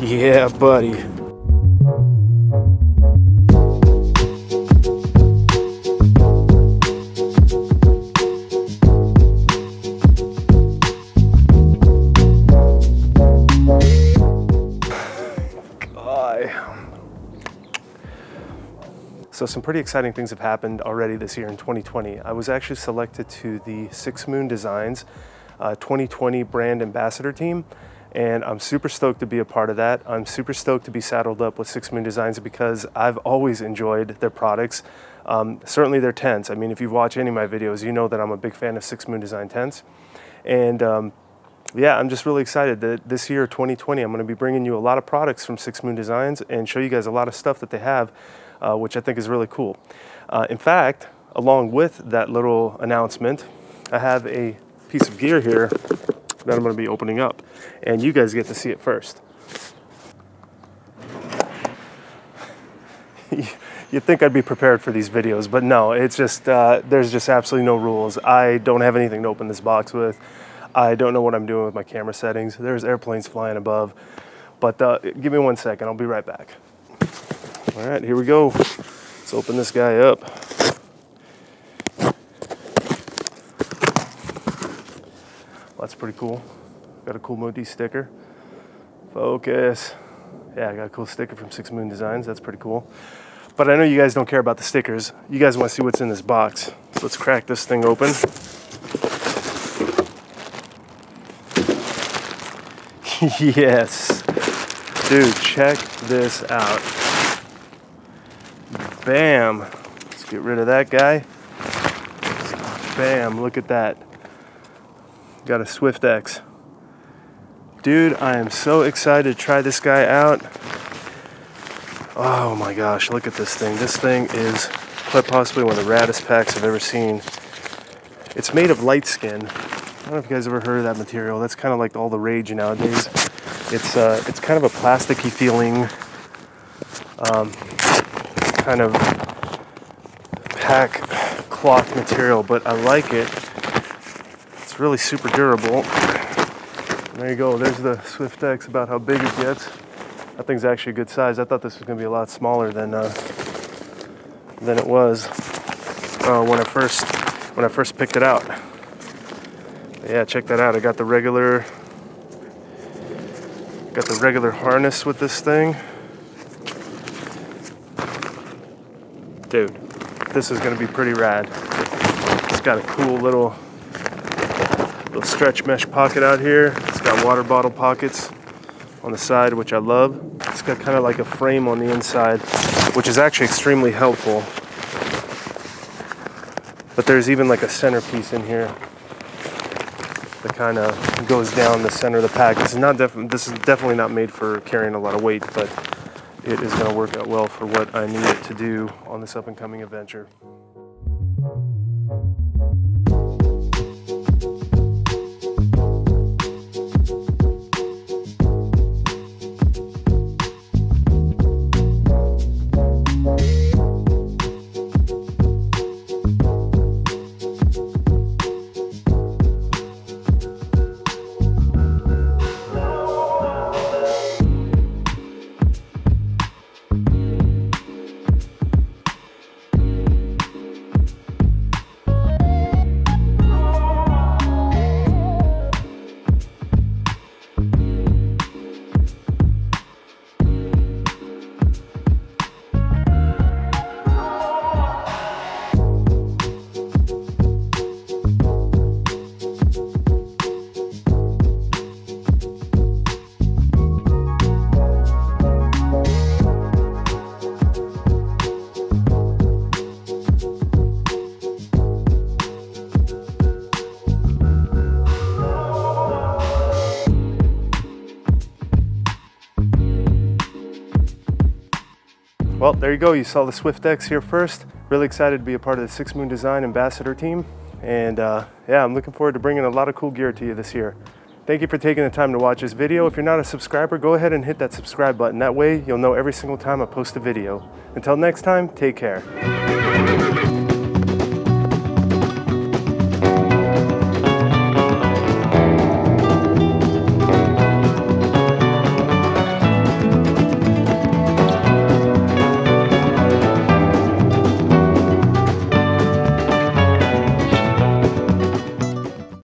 Yeah, buddy. So some pretty exciting things have happened already this year in 2020. I was actually selected to the Six Moon Designs uh, 2020 brand ambassador team and I'm super stoked to be a part of that. I'm super stoked to be saddled up with Six Moon Designs because I've always enjoyed their products. Um, certainly their tents. I mean, if you watch any of my videos, you know that I'm a big fan of Six Moon Design tents. And um, yeah, I'm just really excited that this year, 2020, I'm going to be bringing you a lot of products from Six Moon Designs and show you guys a lot of stuff that they have uh, which I think is really cool. Uh, in fact, along with that little announcement, I have a piece of gear here that I'm going to be opening up, and you guys get to see it first. You'd think I'd be prepared for these videos, but no, it's just, uh, there's just absolutely no rules. I don't have anything to open this box with. I don't know what I'm doing with my camera settings. There's airplanes flying above, but uh, give me one second, I'll be right back. All right, here we go. Let's open this guy up. Well, that's pretty cool. Got a cool Modi sticker. Focus. Yeah, I got a cool sticker from Six Moon Designs. That's pretty cool. But I know you guys don't care about the stickers. You guys want to see what's in this box. So let's crack this thing open. yes. Dude, check this out. Bam. Let's get rid of that guy. Bam, look at that. Got a Swift X. Dude, I am so excited to try this guy out. Oh my gosh, look at this thing. This thing is quite possibly one of the raddest packs I've ever seen. It's made of LiteSkin. I don't know if you guys ever heard of that material. That's kind of like all the rage nowadays. It's uh, it's kind of a plasticky feeling um, kind of pack cloth material, but I like it. It's really super durable. And there you go. There's the Swift X about how big it gets. That thing's actually a good size. I thought this was going to be a lot smaller than uh, than it was uh, when I first when I first picked it out. But yeah, check that out. I got the regular got the regular harness with this thing. dude, this is gonna be pretty rad. It's got a cool little, little stretch mesh pocket out here. It's got water bottle pockets on the side, which I love. It's got kind of like a frame on the inside, which is actually extremely helpful. But there's even like a centerpiece in here that kind of goes down the center of the pack. This is not def- this is definitely not made for carrying a lot of weight, but it is going to work out well for what I need it to do on this up and coming adventure. Well, there you go. You saw the Swift X here first. Really excited to be a part of the Six Moon Design Ambassador team. And uh, yeah, I'm looking forward to bringing a lot of cool gear to you this year. Thank you for taking the time to watch this video. If you're not a subscriber, go ahead and hit that subscribe button. That way you'll know every single time I post a video. Until next time, take care.